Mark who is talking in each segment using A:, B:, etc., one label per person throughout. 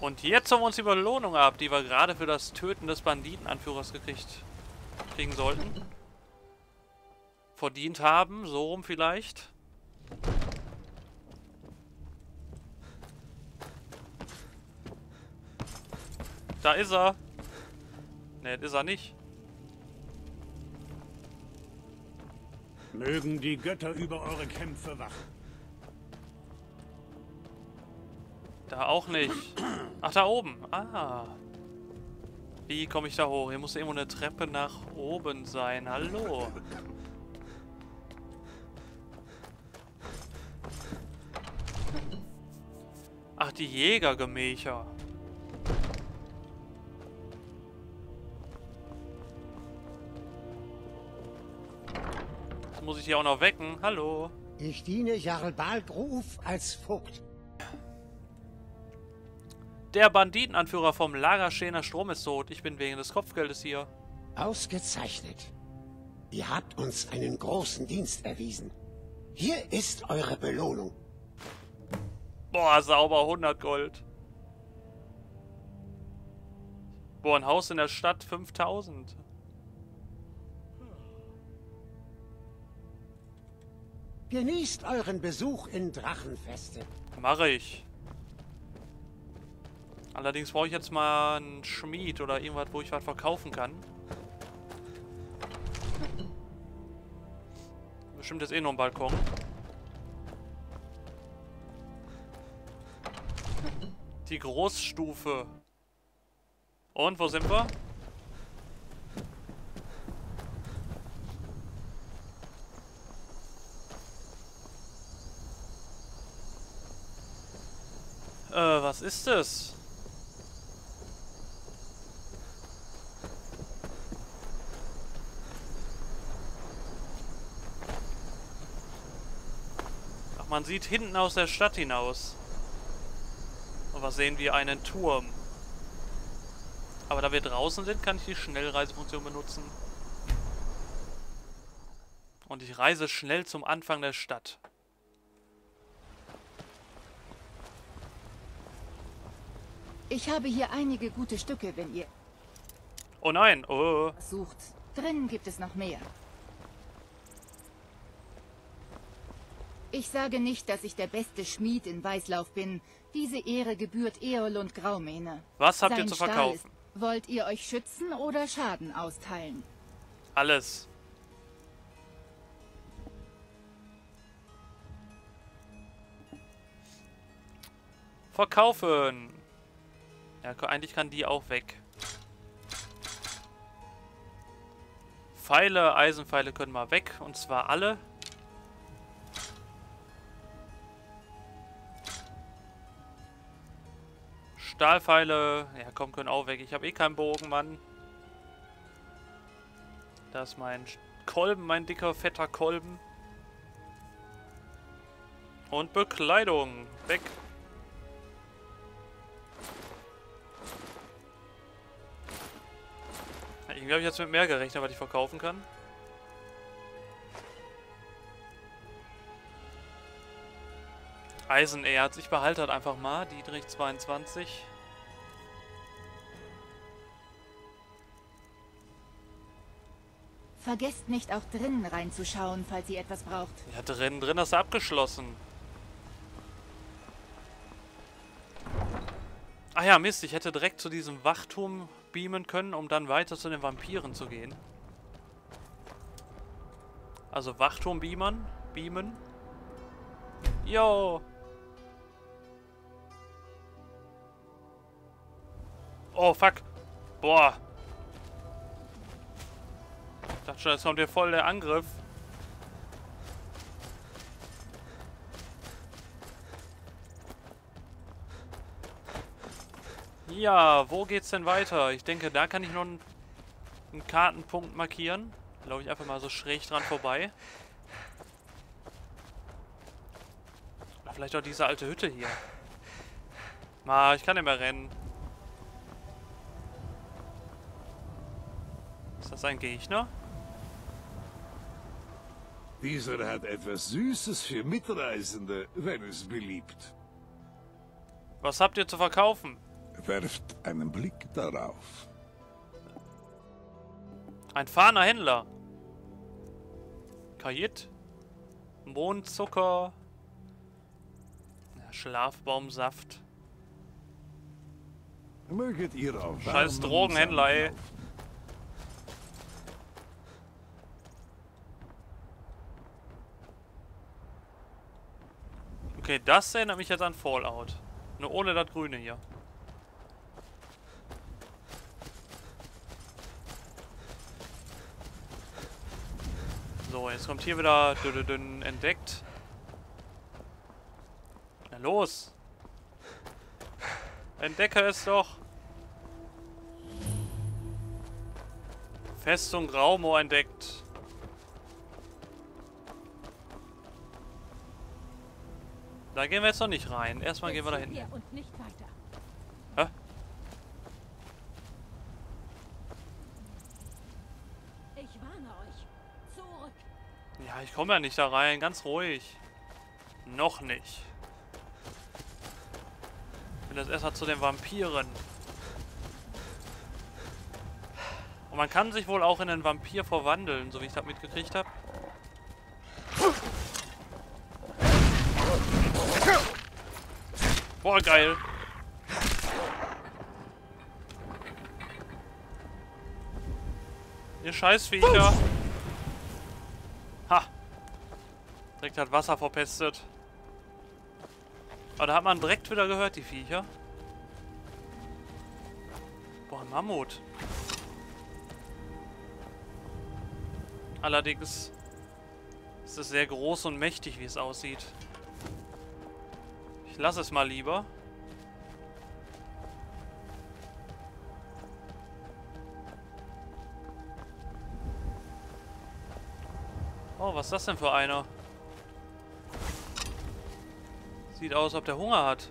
A: Und jetzt holen wir uns die Belohnung ab, die wir gerade für das Töten des Banditenanführers gekriegt kriegen sollten. Verdient haben, so rum vielleicht. Da ist er. Ne, ist er nicht.
B: Mögen die Götter über eure Kämpfe wachen.
A: Da auch nicht. Ach, da oben. Ah. Wie komme ich da hoch? Hier muss irgendwo eine Treppe nach oben sein. Hallo. Ach, die Jägergemächer. Jetzt muss ich die auch noch wecken. Hallo.
C: Ich diene Jarl Balgruf als Vogt.
A: Der Banditenanführer vom Lager Schener Strom ist tot. Ich bin wegen des Kopfgeldes hier.
C: Ausgezeichnet. Ihr habt uns einen großen Dienst erwiesen. Hier ist eure Belohnung.
A: Boah, sauber 100 Gold. Boah, ein Haus in der Stadt 5000.
C: Genießt euren Besuch in Drachenfeste.
A: Mache ich. Allerdings brauche ich jetzt mal einen Schmied oder irgendwas, wo ich was verkaufen kann. Bestimmt ist eh noch ein Balkon. Die Großstufe. Und, wo sind wir? Äh, was ist das? Man sieht hinten aus der Stadt hinaus. Und was sehen wir? Einen Turm. Aber da wir draußen sind, kann ich die Schnellreisefunktion benutzen. Und ich reise schnell zum Anfang der Stadt.
D: Ich habe hier einige gute Stücke, wenn ihr
A: Oh nein, oh.
D: sucht. Drinnen gibt es noch mehr. Ich sage nicht, dass ich der beste Schmied in Weißlauf bin. Diese Ehre gebührt Eolund Graumähne.
A: Was habt ihr
D: Sein
A: zu
D: Stahl
A: verkaufen?
D: Ist, wollt ihr euch schützen oder Schaden austeilen?
A: Alles. Verkaufen. Ja, eigentlich kann die auch weg. Pfeile, Eisenpfeile können mal weg. Und zwar alle. Stahlpfeile, ja komm, können auch weg. Ich habe eh keinen Bogen, Mann. Da ist mein Kolben, mein dicker, fetter Kolben. Und Bekleidung. Weg. Irgendwie habe ich jetzt mit mehr gerechnet, was ich verkaufen kann. Eisenerz. Ich behalte das einfach mal. Dietrich 22.
D: Vergesst nicht auch drinnen reinzuschauen, falls ihr etwas braucht.
A: Ja, drin, drin ist er abgeschlossen. Ah ja, Mist, ich hätte direkt zu diesem Wachturm beamen können, um dann weiter zu den Vampiren zu gehen. Also Wachturm beamen, beamen. Yo! Oh, fuck. Boah. Ich dachte schon, jetzt kommt hier voll der Angriff. Ja, wo geht's denn weiter? Ich denke, da kann ich noch einen, Kartenpunkt markieren. Glaube ich einfach mal so schräg dran vorbei. Vielleicht auch diese alte Hütte hier. Ma, ich kann nicht mehr rennen. Ist das ein Gegner?
E: Dieser hat etwas Süßes für Mitreisende, wenn es beliebt.
A: Was habt ihr zu verkaufen?
E: Werft einen Blick darauf.
A: Ein fahrender Händler. Kajit. Mondzucker. Schlafbaumsaft.
E: Möget ihr auf
A: Scheiß Drogenhändler, ey. Okay, das erinnert mich jetzt an Fallout. Nur ohne das Grüne hier. So, jetzt kommt hier wieder dünn, entdeckt. Na los! Entdecke es doch! Festung Raumo entdeckt. Da gehen wir jetzt noch nicht rein. Erstmal gehen wir da hinten.
F: Hier und nicht weiter.
A: Hä?
F: Ich warne euch. Zurück.
A: Ja, ich komme ja nicht da rein. Ganz ruhig. Noch nicht. Ich bin jetzt erstmal zu den Vampiren. Und man kann sich wohl auch in einen Vampir verwandeln, so wie ich das mitgekriegt habe. Boah, geil. Ihr Scheißviecher. Ha. Direkt hat Wasser verpestet. Aber da hat man direkt wieder gehört, die Viecher. Boah, Mammut. Allerdings ist es sehr groß und mächtig, wie es aussieht. Ich lasse es mal lieber. Oh, was ist das denn für einer? Sieht aus, als ob der Hunger hat.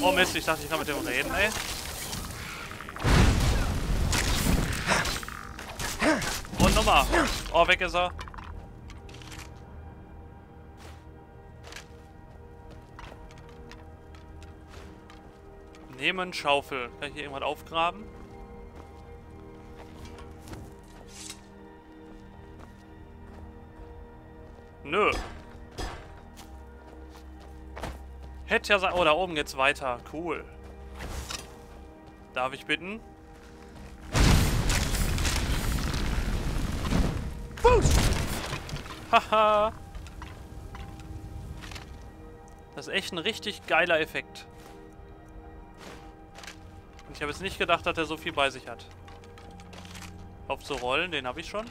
A: Oh Mist, ich dachte, ich kann mit dem reden, ey. Nummer. Oh, weg ist er. Nehmen Schaufel. Kann ich hier irgendwas aufgraben? Nö. Hätte ja sein... Oh, da oben geht's weiter. Cool. Darf ich bitten? Haha. das ist echt ein richtig geiler Effekt. Ich habe jetzt nicht gedacht, dass er so viel bei sich hat. Aufzurollen, den habe ich schon.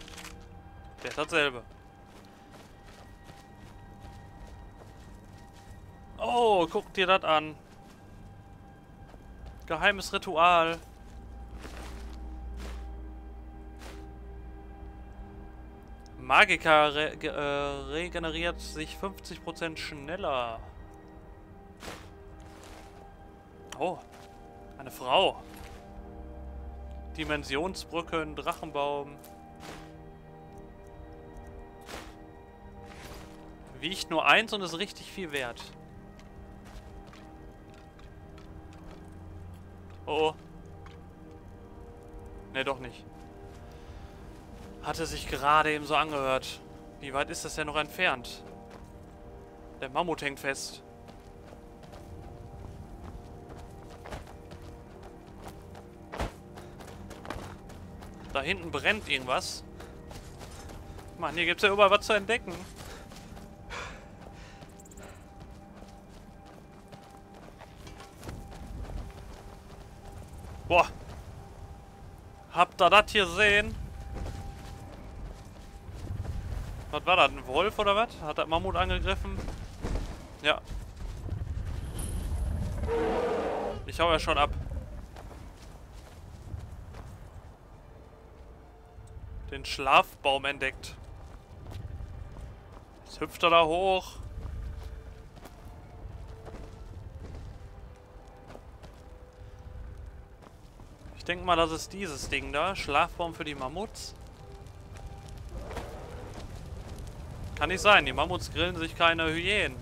A: Der hat dasselbe. Oh, guck dir das an. Geheimes Ritual. Magiker re äh, regeneriert sich 50% schneller. Oh, eine Frau. Dimensionsbrücken, Drachenbaum. Wiegt nur eins und ist richtig viel wert. Oh. oh. Ne, doch nicht. Hatte sich gerade eben so angehört. Wie weit ist das denn noch entfernt? Der Mammut hängt fest. Da hinten brennt irgendwas. Mann, hier gibt es ja überall was zu entdecken. Boah. Habt ihr das hier sehen? Was war das? Ein Wolf oder was? Hat das Mammut angegriffen? Ja. Ich hau ja schon ab. Den Schlafbaum entdeckt. Jetzt hüpft er da hoch. Ich denke mal, das ist dieses Ding da. Schlafbaum für die Mammuts. Kann nicht sein, die Mammuts grillen sich keine Hyänen.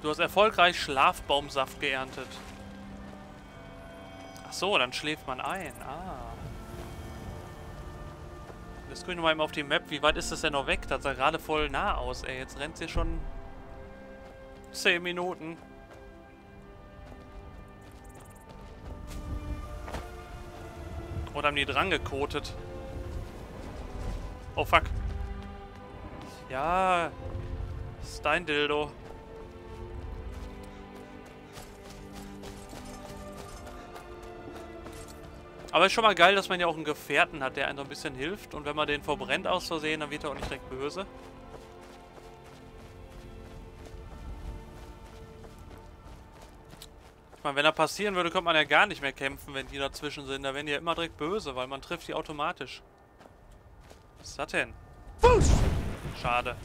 A: Du hast erfolgreich Schlafbaumsaft geerntet. Ach so, dann schläft man ein. Ah. Jetzt gucke ich nochmal eben auf die Map. Wie weit ist das denn noch weg? Das sah gerade voll nah aus, ey. Jetzt rennt sie schon 10 Minuten. Oder haben die dran gekotet? Oh, fuck. Ja. Ist dein Dildo. Aber ist schon mal geil, dass man ja auch einen Gefährten hat, der einem so ein bisschen hilft. Und wenn man den verbrennt aus Versehen, dann wird er auch nicht direkt böse. Ich meine, wenn er passieren würde, könnte man ja gar nicht mehr kämpfen, wenn die dazwischen sind. Da werden die ja immer direkt böse, weil man trifft die automatisch. Was ist das denn? Schade.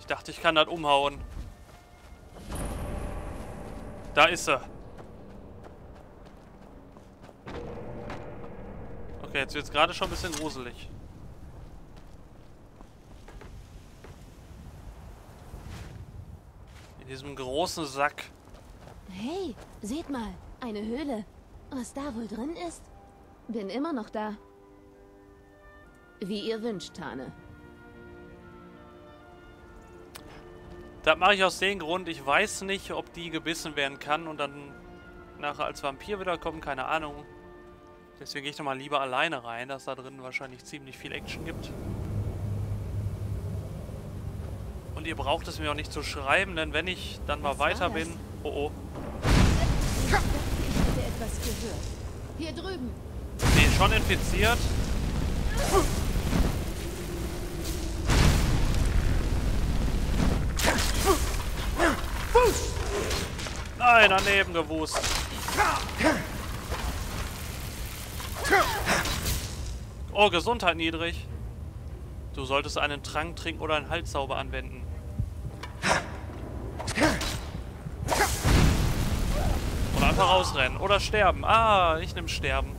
A: Ich dachte, ich kann das umhauen. Da ist er. Okay, jetzt wird es gerade schon ein bisschen gruselig. In diesem großen Sack.
F: Hey, seht mal, eine Höhle. Was da wohl drin ist? Bin immer noch da. Wie ihr wünscht, Tane.
A: Das mache ich aus dem Grund, ich weiß nicht, ob die gebissen werden kann und dann nachher als Vampir wiederkommen, keine Ahnung. Deswegen gehe ich nochmal lieber alleine rein, dass da drin wahrscheinlich ziemlich viel Action gibt. Und ihr braucht es mir auch nicht zu schreiben, denn wenn ich dann mal
F: Was
A: weiter bin... Oh oh.
F: Ich dachte, ich hätte etwas gehört. Hier drüben.
A: Nee, schon infiziert. Nein, daneben gewusst. Oh, Gesundheit niedrig. Du solltest einen Trank trinken oder einen Halszauber anwenden. Einfach rausrennen. Oder sterben. Ah, ich nehme Sterben.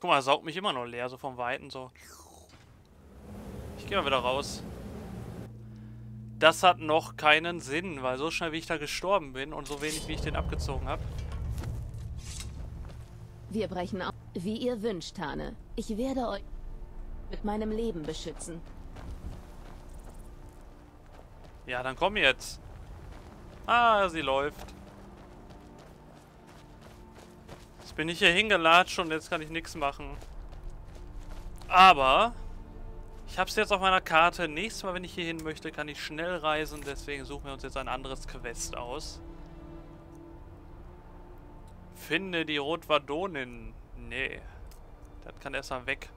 A: Guck mal, er saugt mich immer noch leer, so vom Weiten so. Ich gehe mal wieder raus. Das hat noch keinen Sinn, weil so schnell wie ich da gestorben bin und so wenig wie ich den abgezogen habe.
F: Wir brechen auf. Wie ihr wünscht, Tane. Ich werde euch mit meinem Leben beschützen.
A: Ja, dann komm jetzt. Ah, sie läuft. Jetzt bin ich hier hingelatscht und jetzt kann ich nichts machen. Aber ich habe es jetzt auf meiner Karte. Nächstes Mal, wenn ich hier hin möchte, kann ich schnell reisen. Deswegen suchen wir uns jetzt ein anderes Quest aus. Finde die Rotwadonin. Nee. Das kann erstmal weg.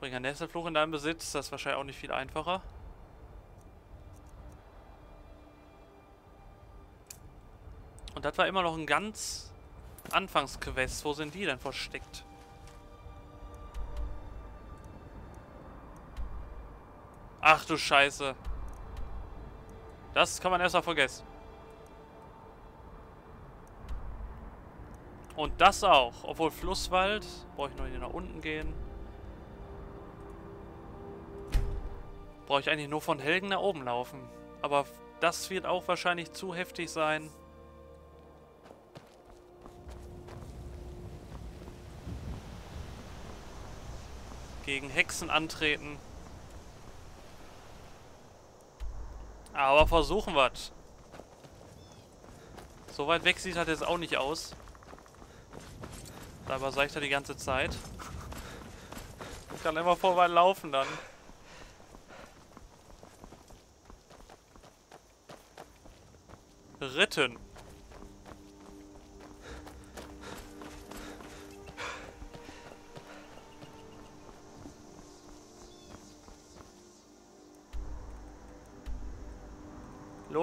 A: Bring ein Nesselfluch in deinen Besitz. Das ist wahrscheinlich auch nicht viel einfacher. Und das war immer noch ein ganz Anfangsquest. Wo sind die denn versteckt? Ach du Scheiße. Das kann man erstmal vergessen. Und das auch. Obwohl Flusswald. Brauche ich nur hier nach unten gehen. Brauche ich eigentlich nur von Helgen nach oben laufen. Aber das wird auch wahrscheinlich zu heftig sein. Gegen Hexen antreten. Aber versuchen wir. So weit weg sieht das jetzt auch nicht aus. Dabei sage ich da die ganze Zeit. Ich kann immer vorbei laufen dann. Ritten.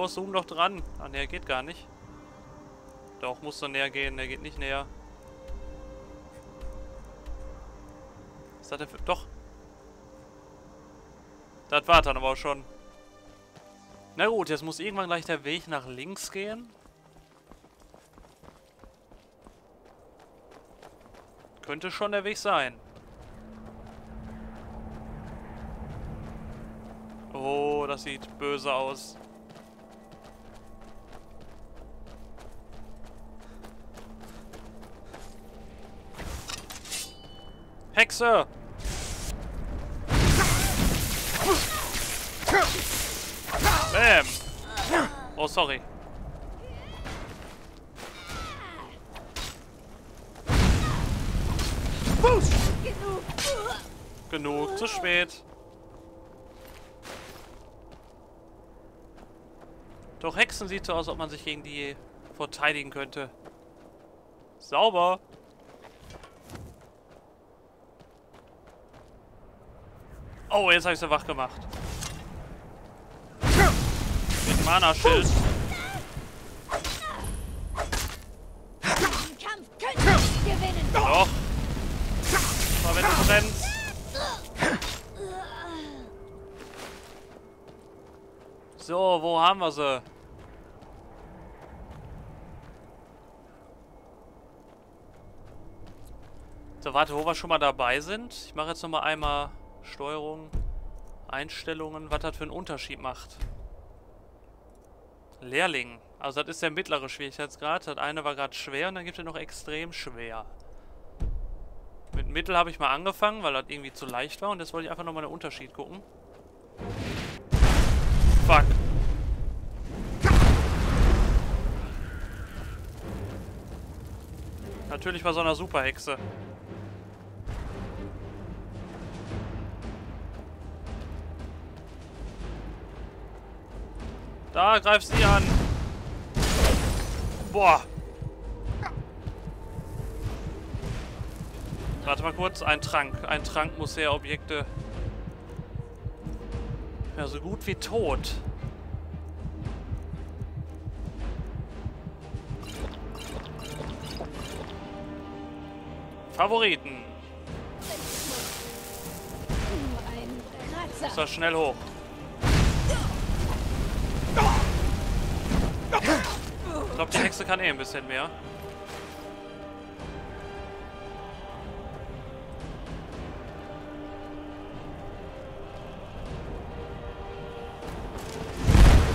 A: Los, zoom doch dran. Ah, ne, er geht gar nicht. Doch, muss doch näher gehen. Der geht nicht näher. Was hat er für... Doch. Das war dann aber auch schon. Na gut, jetzt muss irgendwann gleich der Weg nach links gehen. Könnte schon der Weg sein. Oh, das sieht böse aus. Hexe! Bam! Oh, sorry. Genug, zu spät. Doch Hexen sieht so aus, ob man sich gegen die verteidigen könnte. Sauber. Oh, jetzt habe ich sie wach gemacht. Mit Mana-Schild. Doch. Aber wenn du brennst. So, wo haben wir sie? So, warte, wo wir schon mal dabei sind. Ich mache jetzt noch mal einmal Steuerung, Einstellungen, was das für einen Unterschied macht. Lehrling. Also das ist der mittlere Schwierigkeitsgrad. Das eine war gerade schwer und dann gibt es noch extrem schwer. Mit Mittel habe ich mal angefangen, weil das irgendwie zu leicht war und jetzt wollte ich einfach nochmal den Unterschied gucken. Fuck. Natürlich bei so einer Superhexe. Da greif sie an. Boah. Warte mal kurz, ein Trank. Ein Trank muss her Objekte. Ja, so gut wie tot. Favoriten.
F: Kratzer.
A: das schnell hoch. Ich glaube, die Hexe kann eh ein bisschen mehr.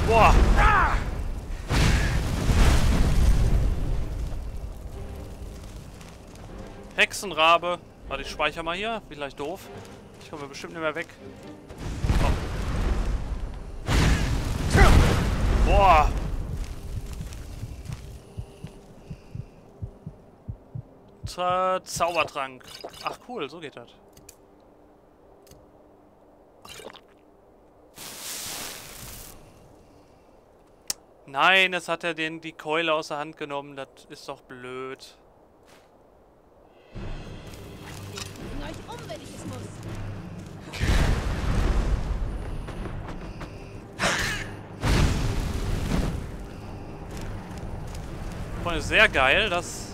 A: Boah! Hexenrabe. Warte, ich speichere mal hier. Vielleicht doof. Ich komme bestimmt nicht mehr weg. Oh. Boah! Z Zaubertrank. Ach cool, so geht das. Nein, es hat er den die Keule aus der Hand genommen. Das ist doch blöd.
F: Bring euch um, wenn ich es muss.
A: Freunde, sehr geil, das...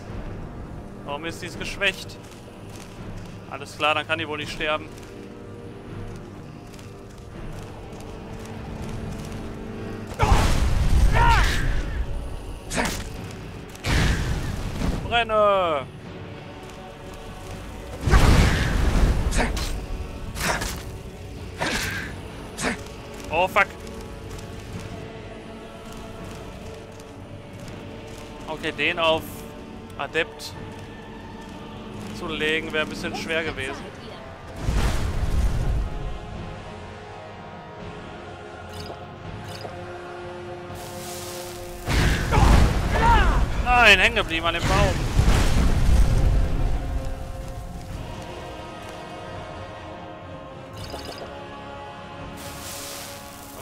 A: Warum ist dies geschwächt? Alles klar, dann kann die wohl nicht sterben. Brenne! Oh fuck. Okay, den auf Adept zu legen wäre ein bisschen schwer gewesen. Nein, hängen geblieben an dem Baum.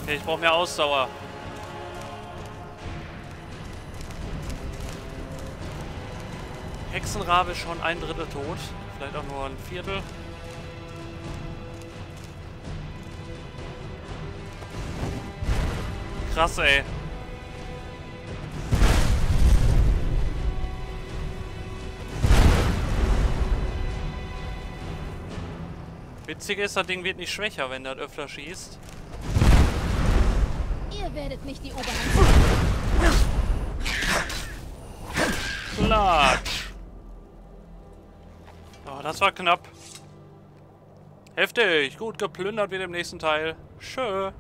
A: Okay, ich brauche mehr Ausdauer. Ist schon ein Drittel tot. Vielleicht auch nur ein Viertel. Krass, ey. Witzige ist, das Ding wird nicht schwächer, wenn das öfter schießt.
F: Ihr werdet nicht die Oberhand.
A: Klatsch. Das war knapp. Heftig. Gut geplündert wird im nächsten Teil. Schö.